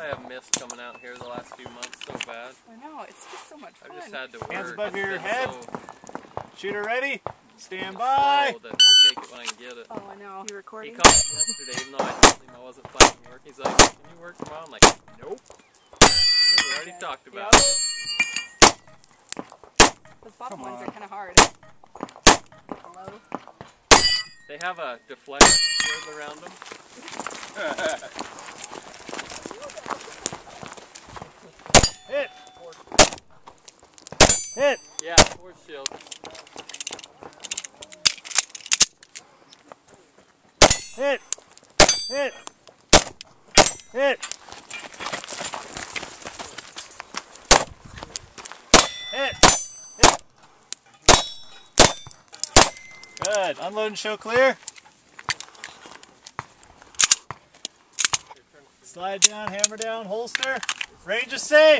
I have missed coming out here the last few months so bad. I know, it's just so much fun. I've just had to work. Hands above It's your head. So Shooter ready? Stand by. slow I take it when I can get it. Oh, I know. You He called me yesterday, even though I told him I wasn't planning to work. He's like, "Can you work tomorrow?" I'm like, "Nope." Remember, we already talked about Yep. it. Those bottom Come ones are kind of hard. Hello? They have a deflection shield around them. Yeah, force shield. Hit. Hit. Hit. Hit. Hit. Good. Unload and show clear. Slide down, hammer down, holster. Range is safe.